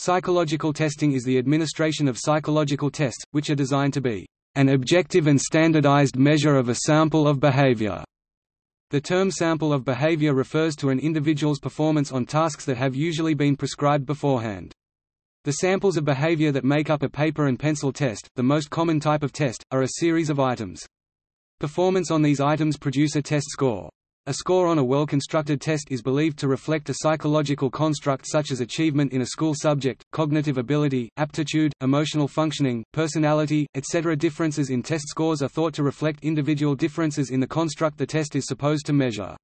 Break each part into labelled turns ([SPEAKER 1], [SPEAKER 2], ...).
[SPEAKER 1] Psychological testing is the administration of psychological tests, which are designed to be an objective and standardized measure of a sample of behavior. The term sample of behavior refers to an individual's performance on tasks that have usually been prescribed beforehand. The samples of behavior that make up a paper and pencil test, the most common type of test, are a series of items. Performance on these items produce a test score. A score on a well-constructed test is believed to reflect a psychological construct such as achievement in a school subject, cognitive ability, aptitude, emotional functioning, personality, etc. Differences in test scores are thought to reflect individual differences in the construct the test is supposed to measure.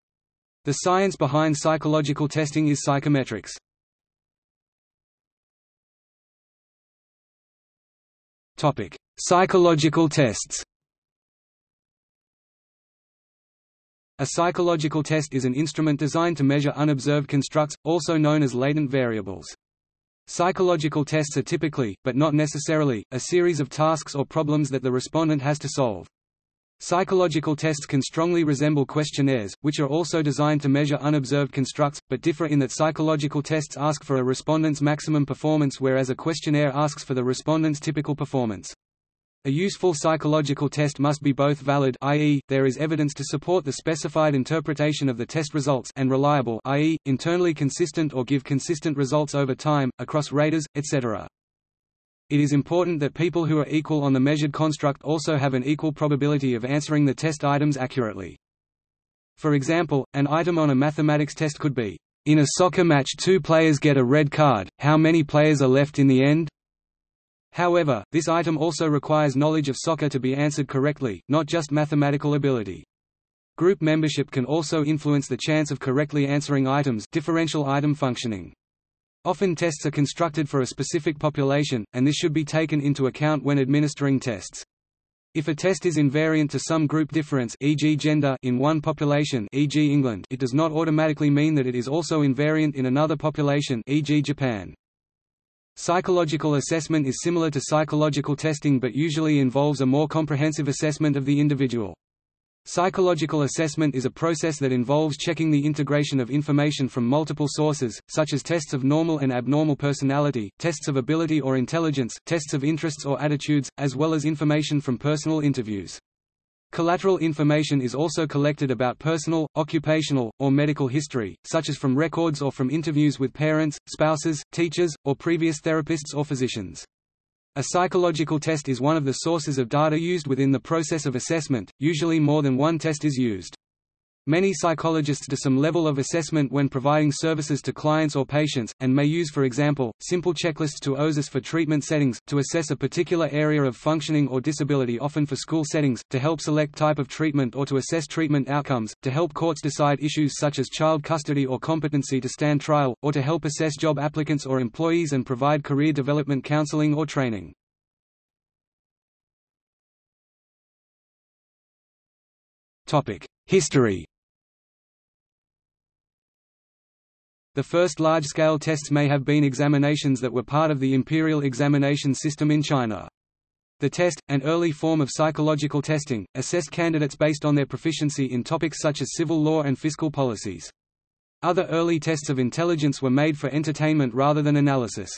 [SPEAKER 1] The science behind psychological testing is psychometrics. Topic: Psychological tests A psychological test is an instrument designed to measure unobserved constructs, also known as latent variables. Psychological tests are typically, but not necessarily, a series of tasks or problems that the respondent has to solve. Psychological tests can strongly resemble questionnaires, which are also designed to measure unobserved constructs, but differ in that psychological tests ask for a respondent's maximum performance whereas a questionnaire asks for the respondent's typical performance. A useful psychological test must be both valid i.e., there is evidence to support the specified interpretation of the test results and reliable i.e., internally consistent or give consistent results over time, across raters, etc. It is important that people who are equal on the measured construct also have an equal probability of answering the test items accurately. For example, an item on a mathematics test could be, "In a soccer match two players get a red card, how many players are left in the end?" However, this item also requires knowledge of soccer to be answered correctly, not just mathematical ability. Group membership can also influence the chance of correctly answering items differential item functioning. Often tests are constructed for a specific population, and this should be taken into account when administering tests. If a test is invariant to some group difference e.g. gender in one population e.g. England it does not automatically mean that it is also invariant in another population e.g. Japan. Psychological assessment is similar to psychological testing but usually involves a more comprehensive assessment of the individual. Psychological assessment is a process that involves checking the integration of information from multiple sources, such as tests of normal and abnormal personality, tests of ability or intelligence, tests of interests or attitudes, as well as information from personal interviews. Collateral information is also collected about personal, occupational, or medical history, such as from records or from interviews with parents, spouses, teachers, or previous therapists or physicians. A psychological test is one of the sources of data used within the process of assessment, usually more than one test is used. Many psychologists do some level of assessment when providing services to clients or patients, and may use for example, simple checklists to OSIS for treatment settings, to assess a particular area of functioning or disability often for school settings, to help select type of treatment or to assess treatment outcomes, to help courts decide issues such as child custody or competency to stand trial, or to help assess job applicants or employees and provide career development counseling or training. History The first large-scale tests may have been examinations that were part of the imperial examination system in China. The test, an early form of psychological testing, assessed candidates based on their proficiency in topics such as civil law and fiscal policies. Other early tests of intelligence were made for entertainment rather than analysis.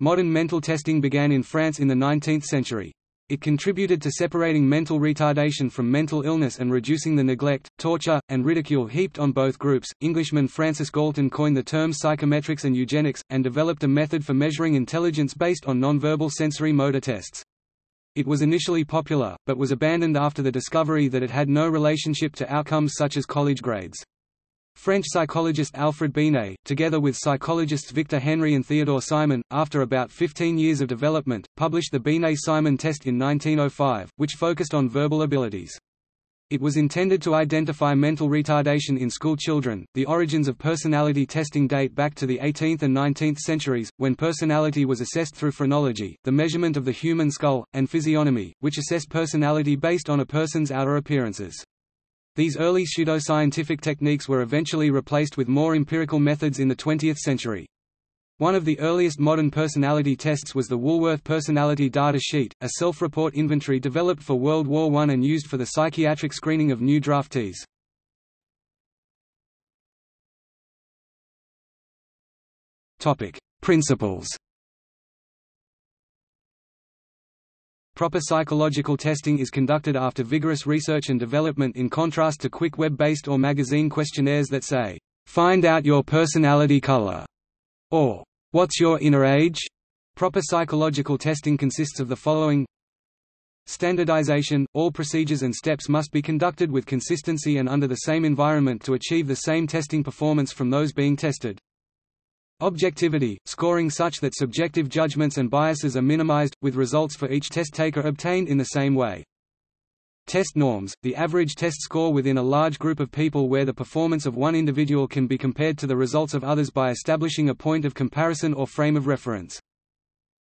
[SPEAKER 1] Modern mental testing began in France in the 19th century. It contributed to separating mental retardation from mental illness and reducing the neglect, torture, and ridicule heaped on both groups. Englishman Francis Galton coined the terms psychometrics and eugenics, and developed a method for measuring intelligence based on nonverbal sensory motor tests. It was initially popular, but was abandoned after the discovery that it had no relationship to outcomes such as college grades. French psychologist Alfred Binet, together with psychologists Victor Henri and Theodore Simon, after about 15 years of development, published the Binet-Simon test in 1905, which focused on verbal abilities. It was intended to identify mental retardation in school children. The origins of personality testing date back to the 18th and 19th centuries, when personality was assessed through phrenology, the measurement of the human skull, and physiognomy, which assess personality based on a person's outer appearances. These early pseudoscientific techniques were eventually replaced with more empirical methods in the 20th century. One of the earliest modern personality tests was the Woodworth Personality Data Sheet, a self-report inventory developed for World War I and used for the psychiatric screening of new draftees. Principles Proper psychological testing is conducted after vigorous research and development in contrast to quick web-based or magazine questionnaires that say, "'Find out your personality color' or "'What's your inner age?' Proper psychological testing consists of the following Standardization – All procedures and steps must be conducted with consistency and under the same environment to achieve the same testing performance from those being tested. Objectivity – Scoring such that subjective judgments and biases are minimized, with results for each test taker obtained in the same way. Test norms – The average test score within a large group of people where the performance of one individual can be compared to the results of others by establishing a point of comparison or frame of reference.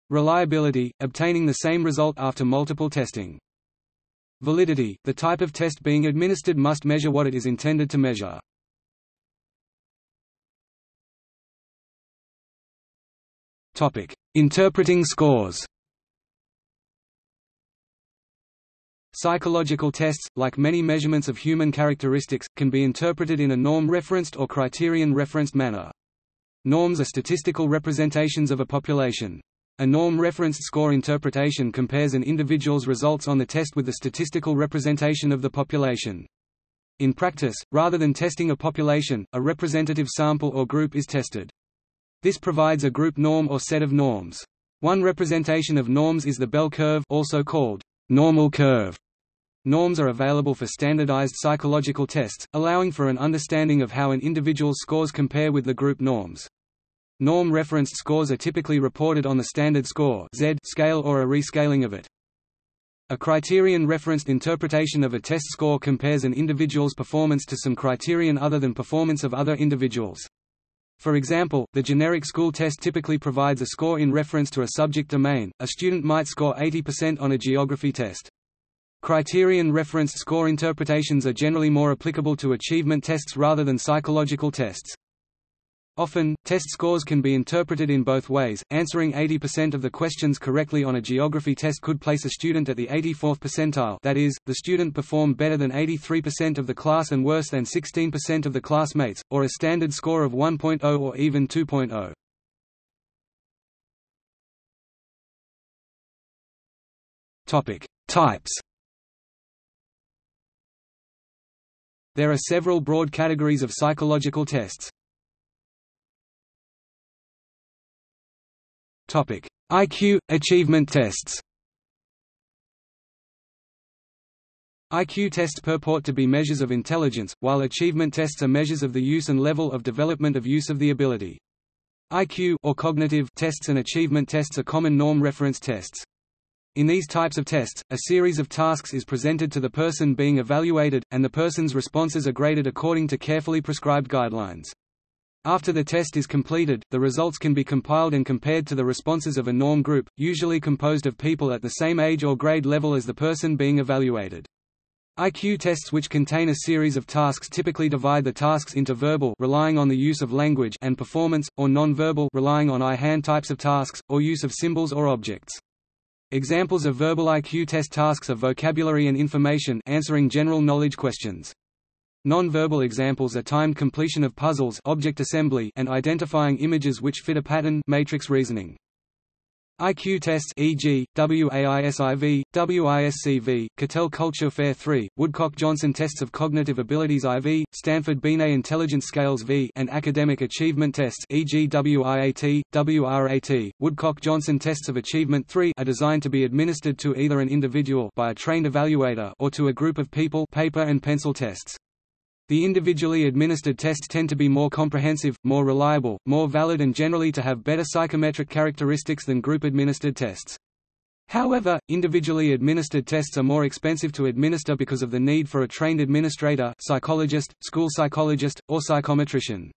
[SPEAKER 1] Reliability – obtaining the same result after multiple testing. Validity – The type of test being administered must measure what it is intended to measure. Interpreting scores Psychological tests, like many measurements of human characteristics, can be interpreted in a norm-referenced or criterion-referenced manner. Norms are statistical representations of a population. A norm-referenced score interpretation compares an individual's results on the test with the statistical representation of the population. In practice, rather than testing a population, a representative sample or group is tested. This provides a group norm or set of norms. One representation of norms is the bell curve also called normal curve. Norms are available for standardized psychological tests, allowing for an understanding of how an individual's scores compare with the group norms. Norm-referenced scores are typically reported on the standard score Z scale or a rescaling of it. A criterion-referenced interpretation of a test score compares an individual's performance to some criterion other than performance of other individuals. For example, the generic school test typically provides a score in reference to a subject domain. A student might score 80% on a geography test. Criterion-referenced score interpretations are generally more applicable to achievement tests rather than psychological tests. Often, test scores can be interpreted in both ways. Answering 80% of the questions correctly on a geography test could place a student at the 84th percentile that is, the student performed better than 83% of the class and worse than 16% of the classmates, or a standard score of 1.0 or even 2.0. Topic: Types. There are several broad categories of psychological tests. Topic: IQ achievement tests. IQ tests purport to be measures of intelligence, while achievement tests are measures of the use and level of development of use of the ability. IQ or cognitive tests and achievement tests are common norm reference tests. In these types of tests, a series of tasks is presented to the person being evaluated, and the person's responses are graded according to carefully prescribed guidelines. After the test is completed, the results can be compiled and compared to the responses of a norm group, usually composed of people at the same age or grade level as the person being evaluated. IQ tests which contain a series of tasks typically divide the tasks into verbal relying on the use of language and performance, or non-verbal relying on eye-hand types of tasks, or use of symbols or objects. Examples of verbal IQ test tasks are vocabulary and information answering general knowledge questions. Non-verbal examples are timed completion of puzzles object assembly and identifying images which fit a pattern matrix reasoning. IQ tests e.g., WAISIV, WISCV, Cattell Culture Fair 3, Woodcock-Johnson tests of cognitive abilities IV, Stanford Binet intelligence scales V and academic achievement tests e.g. WIAT, WRAT, Woodcock-Johnson tests of achievement 3 are designed to be administered to either an individual by a trained evaluator or to a group of people paper and pencil tests. The individually administered tests tend to be more comprehensive, more reliable, more valid and generally to have better psychometric characteristics than group-administered tests. However, individually administered tests are more expensive to administer because of the need for a trained administrator psychologist, school psychologist, or psychometrician.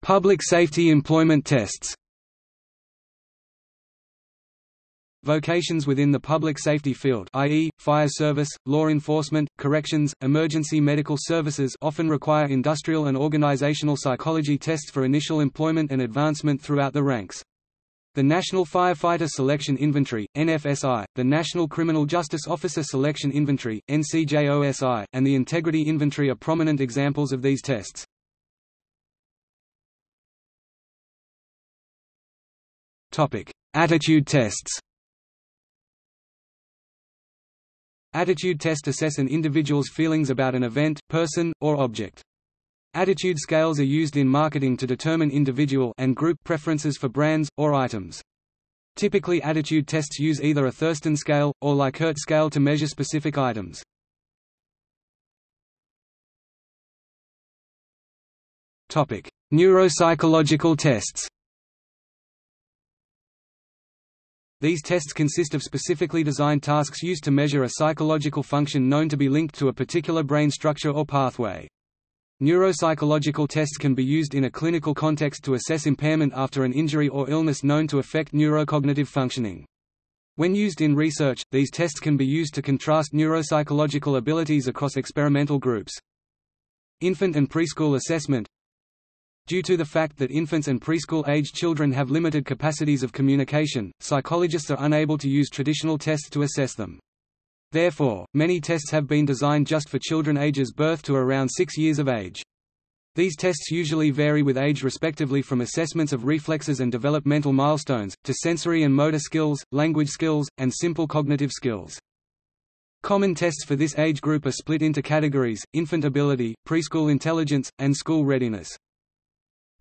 [SPEAKER 1] Public safety employment tests Vocations within the public safety field i.e., fire service, law enforcement, corrections, emergency medical services often require industrial and organizational psychology tests for initial employment and advancement throughout the ranks. The National Firefighter Selection Inventory NFSI, the National Criminal Justice Officer Selection Inventory NCJOSI, and the Integrity Inventory are prominent examples of these tests. Attitude tests. Attitude tests assess an individual's feelings about an event, person, or object. Attitude scales are used in marketing to determine individual and group preferences for brands, or items. Typically attitude tests use either a Thurstone scale, or Likert scale to measure specific items. Neuropsychological tests These tests consist of specifically designed tasks used to measure a psychological function known to be linked to a particular brain structure or pathway. Neuropsychological tests can be used in a clinical context to assess impairment after an injury or illness known to affect neurocognitive functioning. When used in research, these tests can be used to contrast neuropsychological abilities across experimental groups. Infant and preschool assessment Due to the fact that infants and preschool-age children have limited capacities of communication, psychologists are unable to use traditional tests to assess them. Therefore, many tests have been designed just for children ages birth to around 6 years of age. These tests usually vary with age respectively from assessments of reflexes and developmental milestones, to sensory and motor skills, language skills, and simple cognitive skills. Common tests for this age group are split into categories, infant ability, preschool intelligence, and school readiness.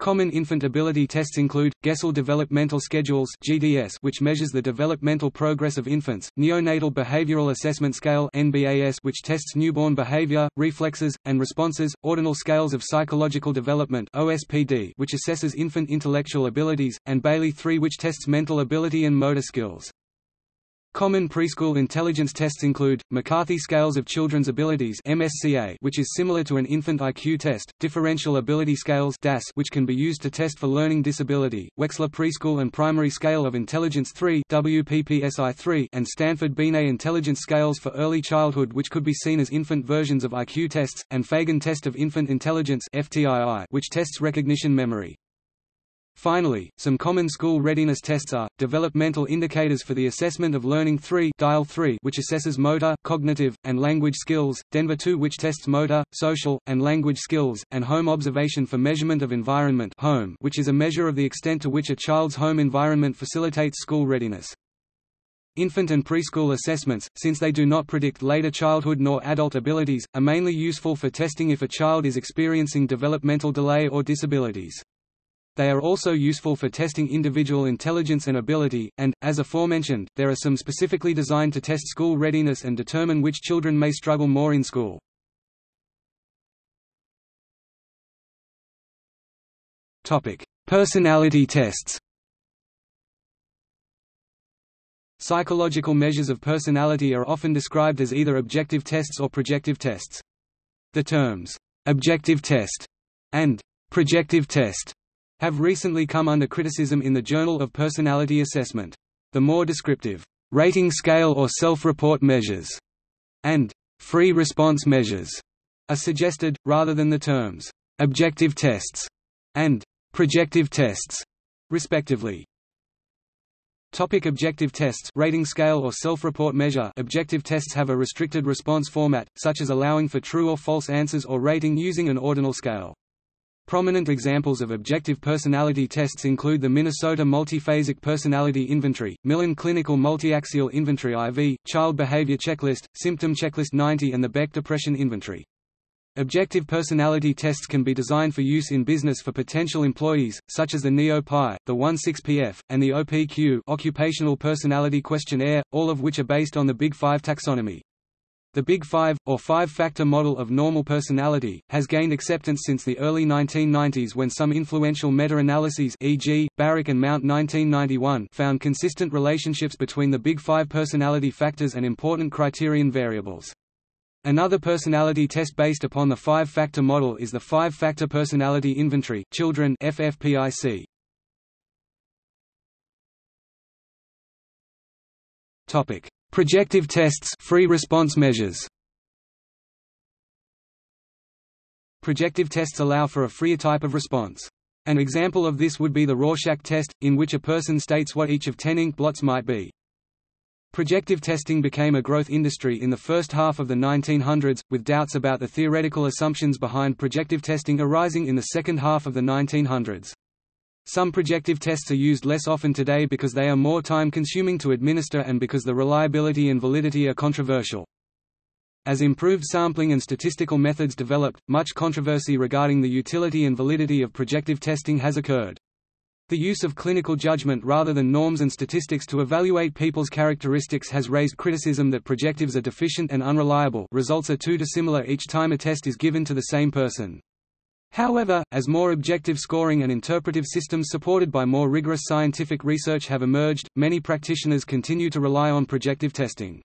[SPEAKER 1] Common infant ability tests include, Gesell Developmental Schedules GDS, which measures the developmental progress of infants, Neonatal Behavioral Assessment Scale NBAS, which tests newborn behavior, reflexes, and responses, Ordinal Scales of Psychological Development OSPD, which assesses infant intellectual abilities, and Bayley III which tests mental ability and motor skills. Common preschool intelligence tests include, McCarthy Scales of Children's Abilities MSCA, which is similar to an infant IQ test, Differential Ability Scales DAS, which can be used to test for learning disability, Wechsler Preschool and Primary Scale of Intelligence 3 WPPSI-3 and Stanford Binet Intelligence Scales for Early Childhood which could be seen as infant versions of IQ tests, and Fagan Test of Infant Intelligence FTII, which tests recognition memory. Finally, some common school readiness tests are, Developmental Indicators for the Assessment of Learning 3 Dial 3 which assesses motor, cognitive, and language skills, Denver 2 which tests motor, social, and language skills, and Home Observation for Measurement of Environment home, which is a measure of the extent to which a child's home environment facilitates school readiness. Infant and preschool assessments, since they do not predict later childhood nor adult abilities, are mainly useful for testing if a child is experiencing developmental delay or disabilities. They are also useful for testing individual intelligence and ability, and, as aforementioned, there are some specifically designed to test school readiness and determine which children may struggle more in school. Personality tests Psychological measures of personality are often described as either objective tests or projective tests. The terms, "'objective test' and "'projective test' have recently come under criticism in the Journal of Personality Assessment. The more descriptive, rating scale or self-report measures, and free response measures are suggested, rather than the terms objective tests and projective tests, respectively. Topic objective tests rating scale or self-report measure Objective tests have a restricted response format, such as allowing for true or false answers or rating using an ordinal scale. Prominent examples of objective personality tests include the Minnesota Multiphasic Personality Inventory, Millon Clinical Multiaxial Inventory IV, Child Behavior Checklist, Symptom Checklist 90 and the Beck Depression Inventory. Objective personality tests can be designed for use in business for potential employees, such as the NEO-PI, the 16PF, and the OPQ Occupational Personality Questionnaire, all of which are based on the Big Five taxonomy. The Big Five, or five-factor model of normal personality, has gained acceptance since the early 1990s when some influential meta-analyses e.g., Barrick and Mount 1991 found consistent relationships between the Big Five personality factors and important criterion variables. Another personality test based upon the five-factor model is the Five-Factor Personality Inventory Children FFPIC. Topic: Projective tests free response measures. Projective tests allow for a freer type of response. An example of this would be the Rorschach test, in which a person states what each of ten ink blots might be. Projective testing became a growth industry in the first half of the 1900s, with doubts about the theoretical assumptions behind projective testing arising in the second half of the 1900s. Some projective tests are used less often today because they are more time-consuming to administer and because the reliability and validity are controversial. As improved sampling and statistical methods developed, much controversy regarding the utility and validity of projective testing has occurred. The use of clinical judgment rather than norms and statistics to evaluate people's characteristics has raised criticism that projectives are deficient and unreliable results are too dissimilar each time a test is given to the same person. However, as more objective scoring and interpretive systems supported by more rigorous scientific research have emerged, many practitioners continue to rely on projective testing.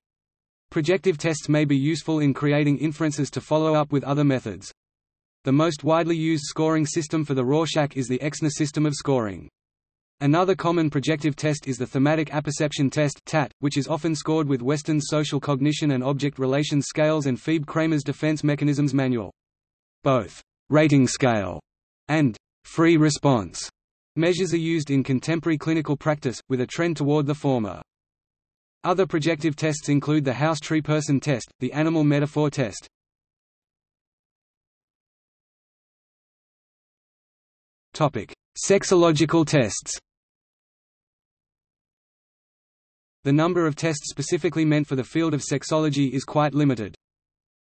[SPEAKER 1] Projective tests may be useful in creating inferences to follow up with other methods. The most widely used scoring system for the Rorschach is the Exner system of scoring. Another common projective test is the thematic apperception test (TAT), which is often scored with Westen's social cognition and object relations scales and Phebe Cramer's defense mechanisms manual. Both rating scale, and free response measures are used in contemporary clinical practice, with a trend toward the former. Other projective tests include the house tree person test, the animal metaphor test. Topic: Sexological tests. The number of tests specifically meant for the field of sexology is quite limited.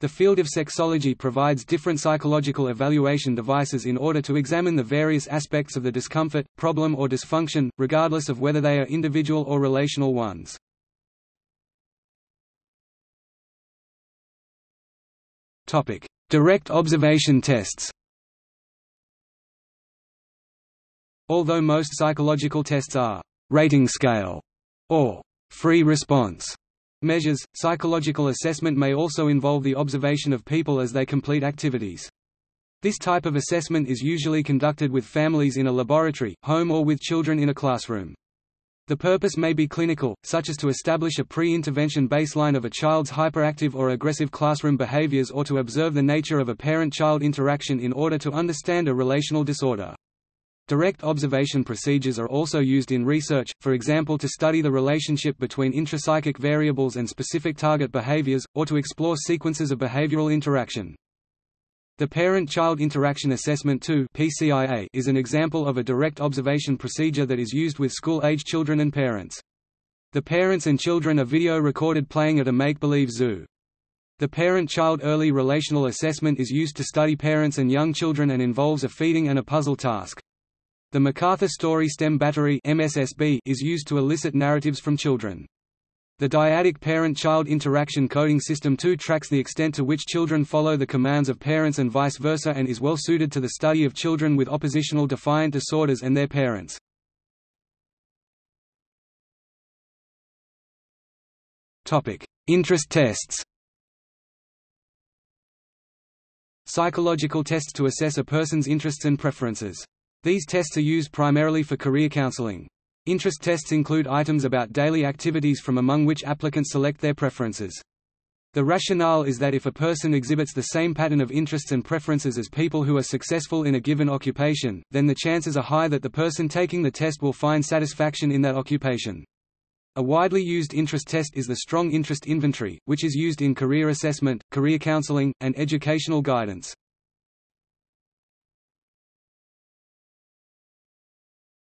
[SPEAKER 1] The field of sexology provides different psychological evaluation devices in order to examine the various aspects of the discomfort, problem or dysfunction, regardless of whether they are individual or relational ones. Direct observation tests Although most psychological tests are «rating scale» or «free response», Measures Psychological assessment may also involve the observation of people as they complete activities. This type of assessment is usually conducted with families in a laboratory, home or with children in a classroom. The purpose may be clinical, such as to establish a pre-intervention baseline of a child's hyperactive or aggressive classroom behaviors or to observe the nature of a parent-child interaction in order to understand a relational disorder. Direct observation procedures are also used in research, for example to study the relationship between intrapsychic variables and specific target behaviors, or to explore sequences of behavioral interaction. The Parent-Child Interaction Assessment II is an example of a direct observation procedure that is used with school-age children and parents. The parents and children are video recorded playing at a make-believe zoo. The Parent-Child Early Relational Assessment is used to study parents and young children and involves a feeding and a puzzle task. The MacArthur Story STEM Battery MSSB is used to elicit narratives from children. The dyadic parent-child interaction coding system 2 tracks the extent to which children follow the commands of parents and vice versa and is well suited to the study of children with oppositional defiant disorders and their parents. Interest tests Psychological tests to assess a person's interests and preferences these tests are used primarily for career counseling. Interest tests include items about daily activities from among which applicants select their preferences. The rationale is that if a person exhibits the same pattern of interests and preferences as people who are successful in a given occupation, then the chances are high that the person taking the test will find satisfaction in that occupation. A widely used interest test is the Strong Interest Inventory, which is used in career assessment, career counseling, and educational guidance.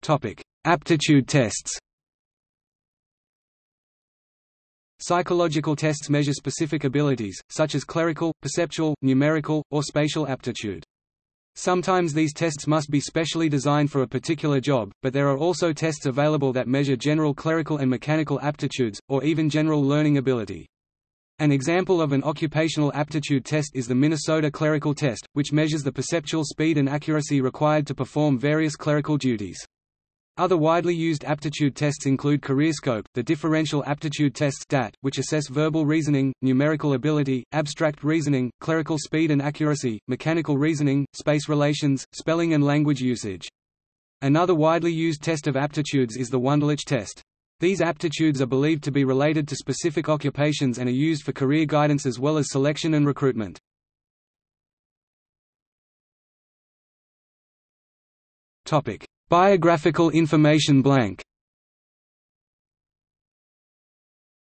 [SPEAKER 1] Topic: Aptitude tests. Psychological tests measure specific abilities, such as clerical, perceptual, numerical, or spatial aptitude. Sometimes these tests must be specially designed for a particular job, but there are also tests available that measure general clerical and mechanical aptitudes, or even general learning ability. An example of an occupational aptitude test is the Minnesota Clerical Test, which measures the perceptual speed and accuracy required to perform various clerical duties. Other widely used aptitude tests include CareerScope, the Differential Aptitude Tests DAT, which assess verbal reasoning, numerical ability, abstract reasoning, clerical speed and accuracy, mechanical reasoning, space relations, spelling and language usage. Another widely used test of aptitudes is the Wonderlic test. These aptitudes are believed to be related to specific occupations and are used for career guidance as well as selection and recruitment. Topic: Biographical information blank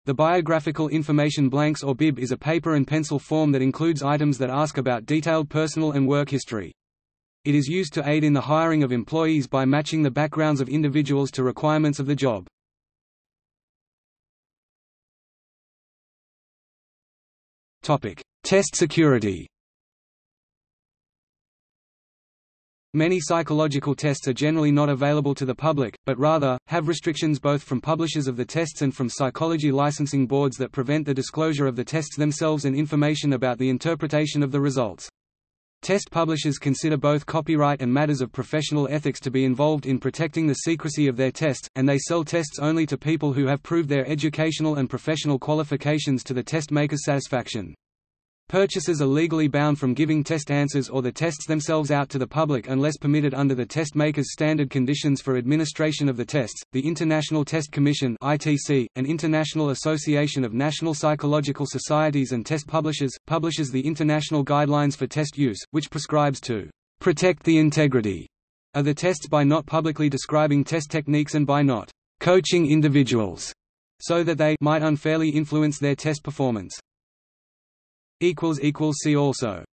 [SPEAKER 1] The Biographical Information Blanks or BIB is a paper and pencil form that includes items that ask about detailed personal and work history. It is used to aid in the hiring of employees by matching the backgrounds of individuals to requirements of the job. Test security Many psychological tests are generally not available to the public, but rather, have restrictions both from publishers of the tests and from psychology licensing boards that prevent the disclosure of the tests themselves and information about the interpretation of the results. Test publishers consider both copyright and matters of professional ethics to be involved in protecting the secrecy of their tests, and they sell tests only to people who have proved their educational and professional qualifications to the test maker's satisfaction. Purchasers are legally bound from giving test answers or the tests themselves out to the public unless permitted under the test maker's standard conditions for administration of the tests. The International Test Commission (ITC), an international association of national psychological societies and test publishers, publishes the International Guidelines for Test Use, which prescribes to protect the integrity of the tests by not publicly describing test techniques and by not coaching individuals so that they might unfairly influence their test performance. See also